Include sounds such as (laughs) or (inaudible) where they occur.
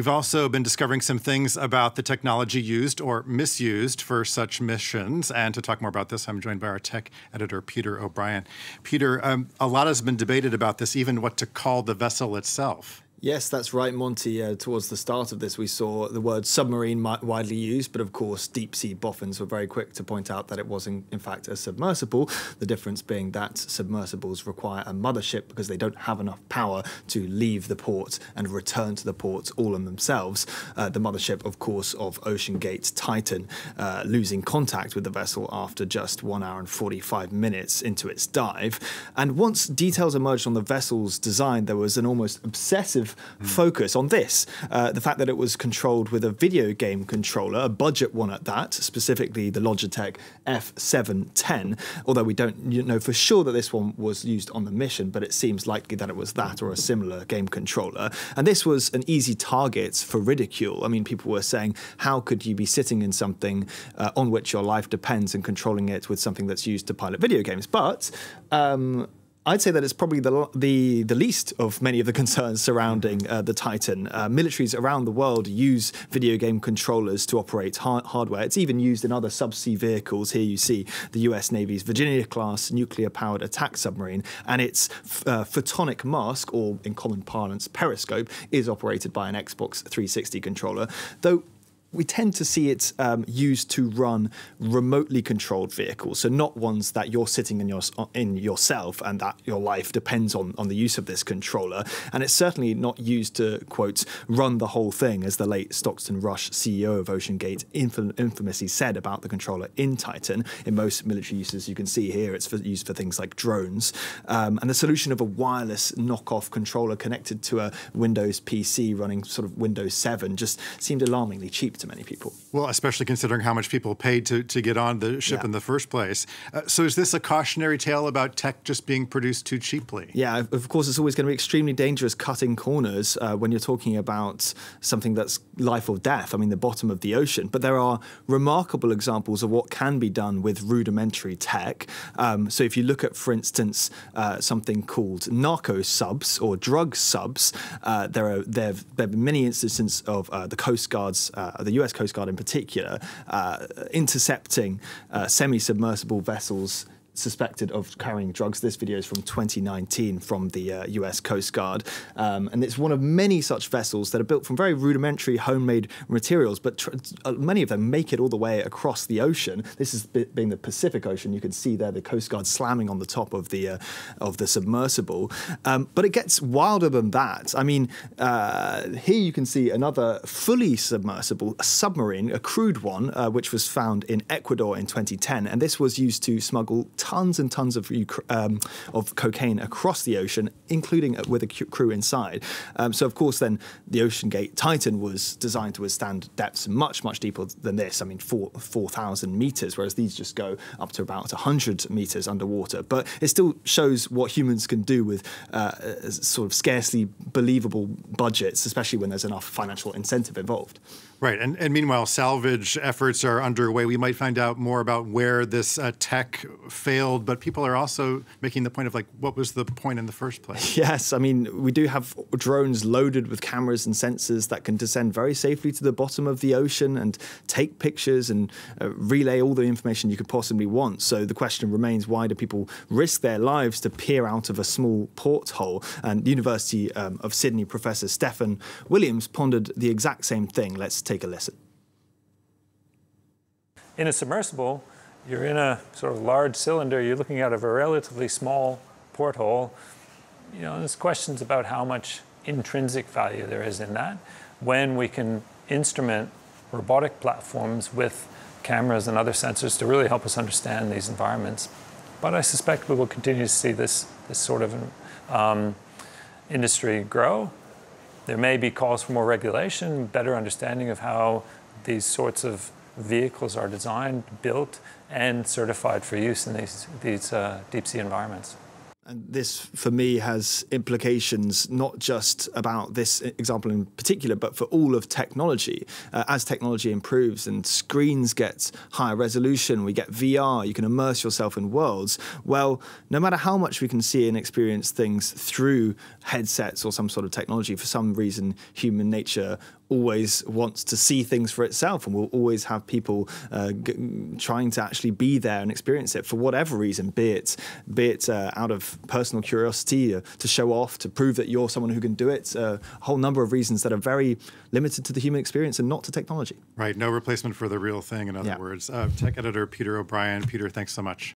We've also been discovering some things about the technology used or misused for such missions. And to talk more about this, I'm joined by our tech editor, Peter O'Brien. Peter, um, a lot has been debated about this, even what to call the vessel itself. Yes, that's right, Monty. Uh, towards the start of this, we saw the word submarine widely used, but of course, deep sea boffins were very quick to point out that it was, in, in fact, a submersible. The difference being that submersibles require a mothership because they don't have enough power to leave the port and return to the port all on themselves. Uh, the mothership, of course, of OceanGate Titan, uh, losing contact with the vessel after just one hour and 45 minutes into its dive. And once details emerged on the vessel's design, there was an almost obsessive mm. focus on this. Uh, the fact that it was controlled with a video game controller, a budget one at that, specifically the Logitech F710, although we don't know for sure that this one was used on the mission, but it seems likely that it was that or a similar game controller. And this was an easy target for ridicule. I mean, people were saying, how could you be sitting in something uh, on which your life depends and controlling it with something that's used to pilot video games? But um, I'd say that it's probably the the, the least of many of the (laughs) concerns surrounding uh, the Titan. Uh, militaries around the world use video game controllers to operate ha- hardware. It's even used in other subsea vehicles. Here you see the U.S. Navy's Virginia class nuclear-powered attack submarine, and its uh, photonic mast, or in common parlance, periscope, is operated by an Xbox 360 controller. Though we tend to see it um, used to run remotely controlled vehicles, so not ones that you're sitting in your in yourself and that your life depends on on the use of this controller. And it's certainly not used to quote run the whole thing, as the late Stockton Rush CEO of OceanGate infam- infamously said about the controller in Titan. In most military uses, you can see here it's for, used for things like drones. Um, and the solution of a wireless knockoff controller connected to a Windows PC running sort of Windows 7 just seemed alarmingly cheap to many people. Well, especially considering how much people paid to, to get on the ship yeah. in the first place. Uh, so is this a cautionary tale about tech just being produced too cheaply? Yeah, of course, it's always going to be extremely dangerous cutting corners uh, when you're talking about something that's life or death. I mean, the bottom of the ocean. But there are remarkable examples of what can be done with rudimentary tech. Um, so if you look at, for instance, uh, something called narco subs or drug subs, uh, there are there have, there have been many instances of uh, the Coast Guard's, uh, the US Coast Guard in particular, uh, intercepting uh, semi submersible vessels suspected of carrying drugs. This video is from 2019 from the uh, US Coast Guard. Um, and it's one of many such vessels that are built from very rudimentary homemade materials, but uh, many of them make it all the way across the ocean. This is being the Pacific Ocean. You can see there the Coast Guard slamming on the top of the, uh, of the submersible. Um, but it gets wilder than that. I mean, uh, here you can see another fully submersible a submarine, a crude one, uh, which was found in Ecuador in 2010. And this was used to smuggle tons and tons of um, of cocaine across the ocean, including with a crew inside. Um, so of course, then the OceanGate Titan was designed to withstand depths much much deeper than this. I mean, four four thousand meters, whereas these just go up to about hundred meters underwater. But it still shows what humans can do with uh, sort of scarcely believable budgets, especially when there's enough financial incentive involved. Right, and, and meanwhile, salvage efforts are underway. We might find out more about where this uh, tech failed, but people are also making the point of like, what was the point in the first place? (laughs) Yes, I mean, we do have drones loaded with cameras and sensors that can descend very safely to the bottom of the ocean and take pictures and uh, relay all the information you could possibly want. So the question remains, why do people risk their lives to peer out of a small porthole? And University um, of Sydney professor Stefan Williams pondered the exact same thing. Let's take a listen. In a submersible, you're in a sort of large cylinder, you're looking out of a relatively small porthole. You know, there's questions about how much intrinsic value there is in that when we can instrument robotic platforms with cameras and other sensors to really help us understand these environments. But I suspect we will continue to see this, this sort of um, industry grow. There may be calls for more regulation, better understanding of how these sorts of vehicles are designed, built, and certified for use in these, these uh, deep sea environments. And this, for me, has implications not just about this example in particular, but for all of technology. Uh, as technology improves and screens get higher resolution, we get VR, you can immerse yourself in worlds. Well, no matter how much we can see and experience things through headsets or some sort of technology, for some reason, human nature always wants to see things for itself and will always have people uh, g- trying to actually be there and experience it for whatever reason, be it, be it uh, out of personal curiosity, uh, to show off, to prove that you're someone who can do it, uh, a whole number of reasons that are very limited to the human experience and not to technology. Right, no replacement for the real thing, in other Yeah. words. Uh, tech editor Peter O'Brien. Peter, thanks so much.